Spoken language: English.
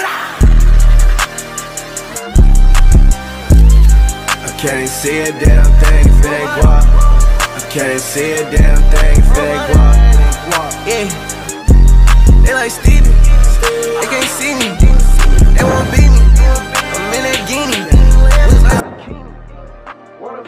I can't see a damn thing if it guap. I can't see a damn thing if it guap. Yeah, they like Stevie. They can't see me. They won't beat me. I'm in that guinea. What a